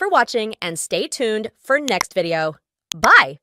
For watching and stay tuned for next video. Bye!